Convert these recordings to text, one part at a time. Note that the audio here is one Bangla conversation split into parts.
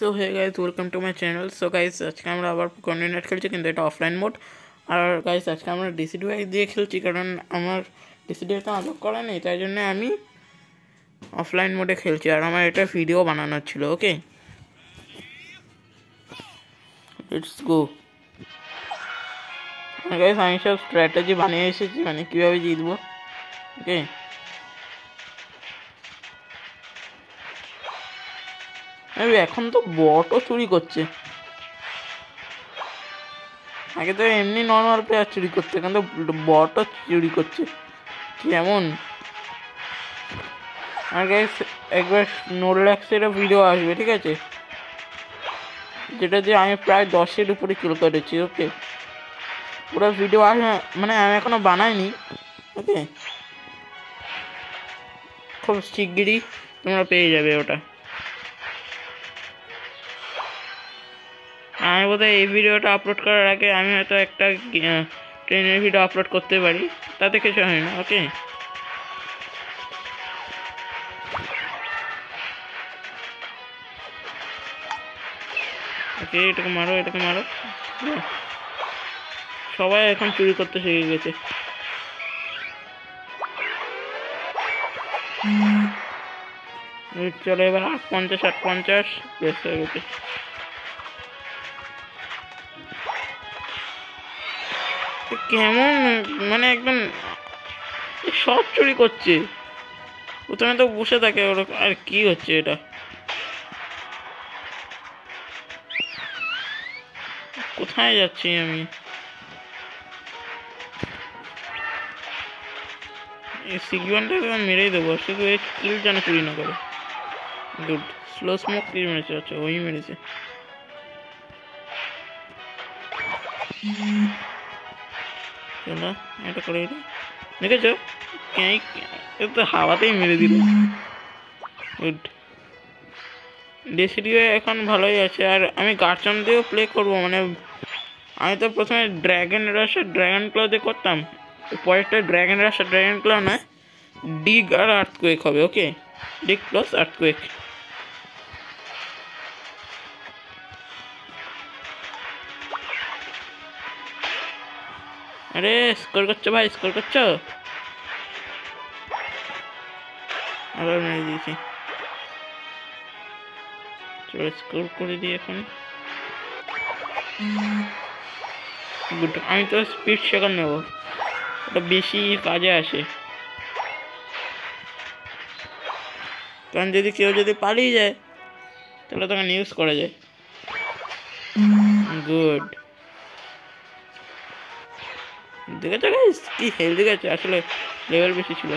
So hey guys welcome to my channel so guys আজকে আমরা আবার কন্টিনিউট খেলছি, কিন্তু এটা অফলাইন মোড আর গাইজ আজকে আমরা ডিসিডিওয়াই দিয়ে খেলছি, কারণ আমার ডিসিডিওতে আনলক করা নেই, তাই জন্য আমি অফলাইন মোডে খেলছি। আর আমার এটা ভিডিও বানানোর ছিল ওকে লেটস গো গাইজ আমি সব স্ট্র্যাটেজি বানিয়ে এসেছি মানে কীভাবে জিতবো ওকে এখন তো বটও চুরি করছে। আগে তো এমনি নর্মাল প্লেয়ার চুরি করছে এখন তো বটও চুরি করছে। কেমন? গাইস একবার নোরল্যাক্সের ভিডিও আসবে, ঠিক আছে? যেটা দিয়ে আমি প্রায় দশের উপরে কিল করেছি ওকে পুরো ভিডিও আসবে মানে আমি এখনও বানাইনি ওকে খুব শিগগিরই তোমরা পেয়ে যাবে ওটা। আমি বোধহয় এই ভিডিওটা আপলোড করার আগে আমি হয়তো একটা ট্রেনের ভিডিও আপলোড করতে পারি। তাতে কিছু হয় না ওকে ওকে এটাকে মারো এটাকে মারো। সবাই এখন চুরি করতে শিখে গেছে। চলো এবার আট পঞ্চাশ আট পঞ্চাশ বেশ হয়ে গেছে। কেমন মানে একদম সব চুরি করছে। প্রথমে তো বসে থাকে ওরকম আর কি হচ্ছে এটা? কোথায় যাচ্ছি আমি? সিগওয়ানটাকে মেরেই দেবো শুধু এই কিল যেন চুরি না করে। গুড স্লো স্মোক কি মেরেছে আচ্ছা ওই মেরেছে। চলো এটা করে দিই। দেখেছ? ক্যাঁ তো হাওয়াতেই মেরে দিল। গুড ডেসিডিও এখন ভালোই আছে, আর আমি গার্চন দিয়েও প্লে করব মানে আমি তো প্রথমে ড্র্যাগন রাশার ড্র্যাগন ক্লো দিয়ে করতাম। পরেরটা ড্র্যাগন রাশার ড্র্যাগন ক্লো নয়, ডিগ আর আর্থকুয়েক হবে ওকে ডিগ প্লাস আর্থকুয়েক আরে স্কোর করছ ভাই স্কোর করছ? আবার মেরে দিয়েছি। চলো স্কোর করে দিই এখন। গুড আমি তো স্পিড শেখার নেব। ওটা বেশি কাজে আসে। কারণ যদি কেউ যদি পালিয়ে যায় তাহলে তখন ইউজ করা যায় গুড। দেখেছ গাইস কি হেলদি গেছে আসলে লেভেল বেশি ছিল।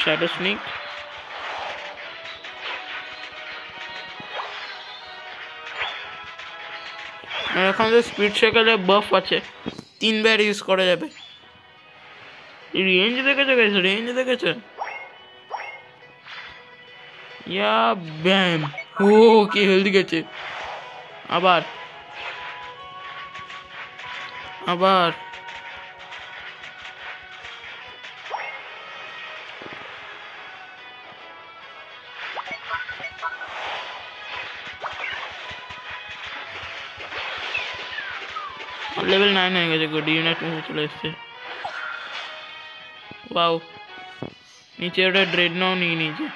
শ্যাডো স্নিক এখন যে স্পিড সাইকেলে বাফ আছে, তিনবার ইউজ করা যাবে। রেঞ্জ দেখেছ গেছে রেঞ্জ দেখেছ? ইয়া ব্যাম ও, কি হেলদি গেছে। আবার আবার লেভেল নাইন হয়ে গেছে গুড ইউনিট চলে এসছে ওয়াও নিচে ওটা ড্রেড নাও নিয়ে নিয়েছে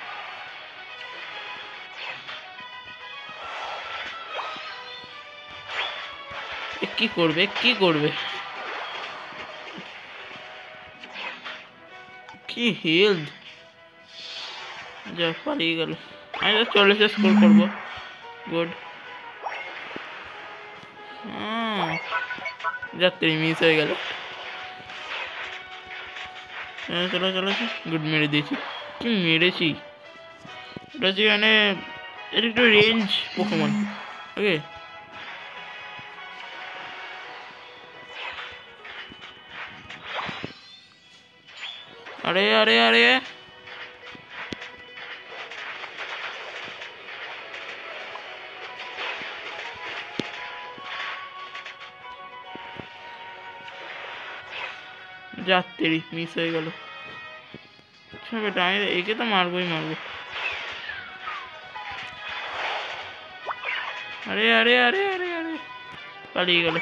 কি করবে? কি করবে? কি হেলথ যা পালিয়ে গেল। আমি তো চল্লিশে স্কোর করব। গুড যা যাত্রী মিস হয়ে গেল। চলো চলো গুড মেরে দিয়েছি। কি মেরেছি? ওটা হচ্ছে মানে এটা একটু রেঞ্জ পোকমন ওকে আরে আরে আরে যাত্রী মিস হয়ে গেল বেটা আমি একে তো মারবোই মারবো আরে আরে আরে আরে আরে পালিয়ে গেল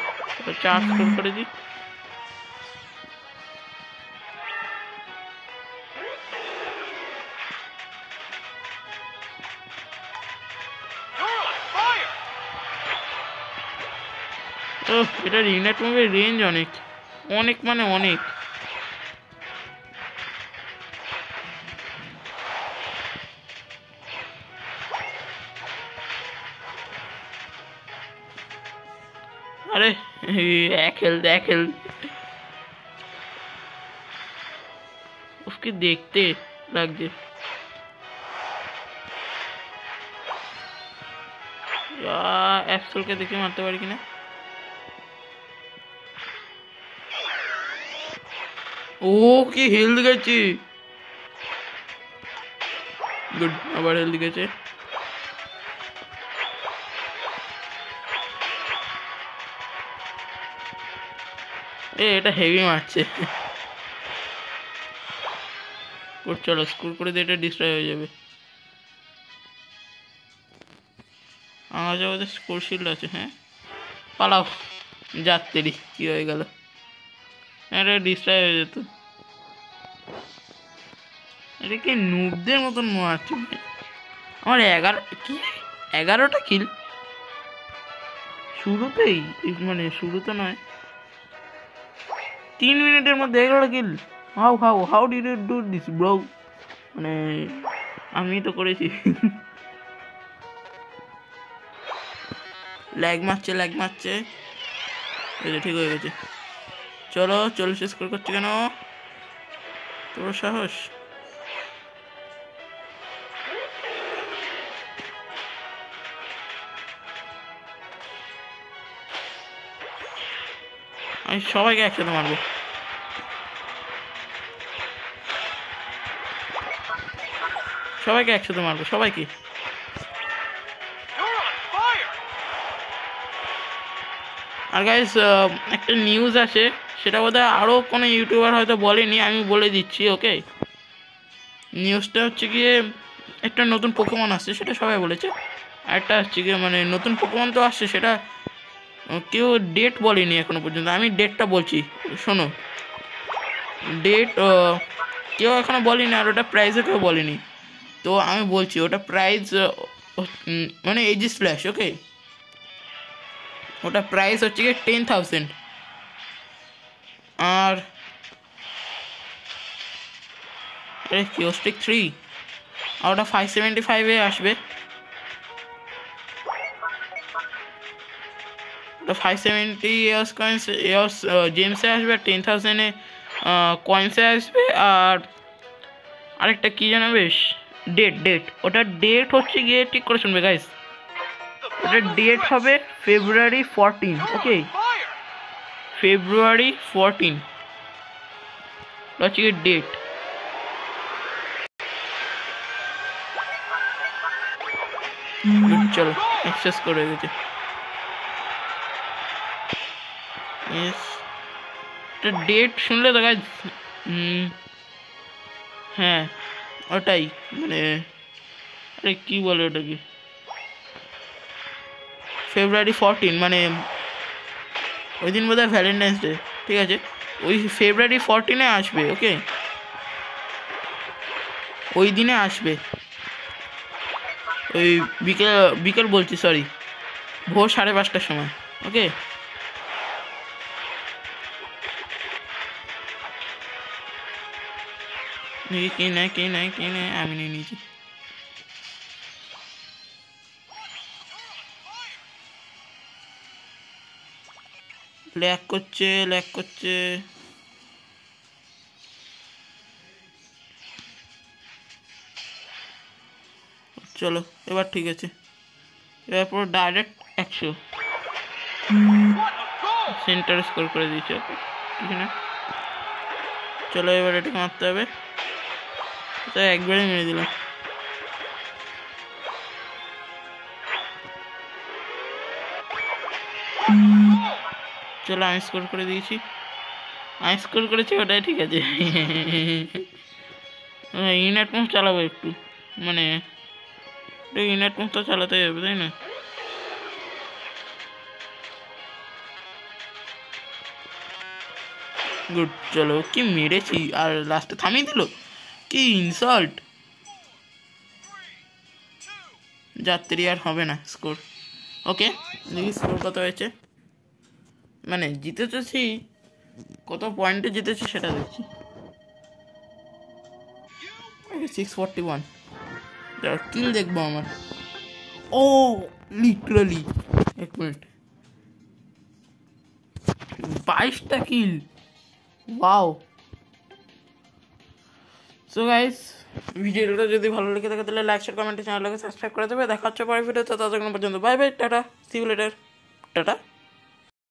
চার স্কোর করে দিই ও এটা রিনেট মুভির রেঞ্জ অনেক অনেক মানে অনেক আরে এক হেলথ এক হেলথ उसके देखते লাগছে অ্যাপসলকে দেখে মারতে পারি কিনা ও, কি হেলথ গেছে? গুড আবার হেলথ গেছে। এ, এটা হেভি মারছে। চলো স্কুল করে দিয়ে এটা ডিস্ট্রয় হয়ে যাবে। আমার যাব স্কোর শিল্ড আছে হ্যাঁ? পালাও। যাত্রী, কী হয়ে গেল? এটা ডিস্ট্রয় হয়ে যেত। এটা কি নুবদের মতন মারছে আমার এগারো, কি? এগারোটা কিল শুরুতেই মানে শুরুতে নয়। তিন মিনিটের মধ্যে এগারোটা kill how how how did you do this bro মানে আমি তো করেছি। ল্যাগ মারছে ল্যাগ মারছে। ঠিক হয়ে গেছে। চলো চল্লিশ স্কোর করছে কেন? তোর সাহস। আমি সবাইকে একসাথে মারবো। সবাইকে একসাথে মারবো সবাইকে। আর গাইস একটা নিউজ আছে সেটা বোধহয় আরও কোনো ইউটিউবার হয়তো বলেনি, আমি বলে দিচ্ছি, ওকে? নিউজটা হচ্ছে গিয়ে একটা নতুন পোকেমন আসছে, সেটা সবাই বলেছে। একটা হচ্ছে গিয়ে মানে নতুন পোকেমন তো আসছে, সেটা কেউ ডেট বলেনি এখনও পর্যন্ত। আমি ডেটটা বলছি, শোনো। ডেট কেউ এখনও বলেনি, আর ওটা প্রাইসও কেউ বলেনি। তো আমি বলছি, ওটা প্রাইস মানে এইজি স্ল্যাশ ওকে? ওটা প্রাইস হচ্ছে গিয়ে টেন থাউজেন্ড আর কিওস্টিক থ্রি আর ওটা ফাইভ সেভেন্টি ফাইভে আসবে। ওটা five seventy years coins years জেমসে আসবে টেন থাউজেন্ডে কয়েন্সে আসবে, আর আরেকটা কী যেন বেশ ডেট ডেট ওটা ডেট হচ্ছে গিয়ে ঠিক করে শুনবে গাইস ওটা ডেট হবে ফেব্রুয়ারি ফোরটিন ওকে ফেব্রুয়ারি ফোরটিন হচ্ছে গিয়ে ডেট চলো অ্যাক্সেস করে গেছে ডেট শুনলে তো গাছ হ্যাঁ ওটাই মানে আরে কী বলে ওটাকে ফেব্রুয়ারি ফোরটিন মানে ওই দিন বোধ হয় ভ্যালেন্টাইন্স ডে ঠিক আছে? ওই ফেব্রুয়ারি ফোরটিনে আসবে ওকে ওই দিনে আসবে। ওই বিকেল বিকেল বলছি সরি ভোর সাড়ে পাঁচটার সময় ওকে কে নেয় কে নেয় কে নেয় আমি নিয়ে নিয়েছি। ল্যাক করছে ল্যাক করছে। চলো, এবার ঠিক আছে। এবার পুরো ডাইরেক্ট একশো। সেন্টার স্কোর করে দিয়েছে। ঠিক না? চলো, এবার এটাকে মারতে হবে। তো একবারে মেরে দিলাম। চলো আমি স্কোর করে দিয়েছি। আমি স্কোর করেছি, ওটাই ঠিক আছে। ইনেট মুভ চালাবো একটু। মানে ইনেট মুভ তো চালাতে যাবে তাই না? গুড চলো, কি মেরেছি? আর লাস্টে থামিয়ে দিল? কি ইনসাল্ট যাত্রী আর হবে না স্কোর ওকে দেখি স্কোর কত হয়েছে। মানে জিতেছি কত পয়েন্টে জিতেছি সেটা দেখছি। সিক্স ওয়ান কিল দেখব আমার? ও লিটারালি এক মিনিট বাইশটা কিল ওয়াও সো গাইস ভিডিওটা যদি ভালো লেগে থাকে, তাহলে লাইক শেয়ার কমেন্টে চ্যানেলটাকে সাবস্ক্রাইব করে দেবে। দেখা হচ্ছে পরের ভিডিওতে, ততক্ষণ পর্যন্ত bye bye tata see you later tata.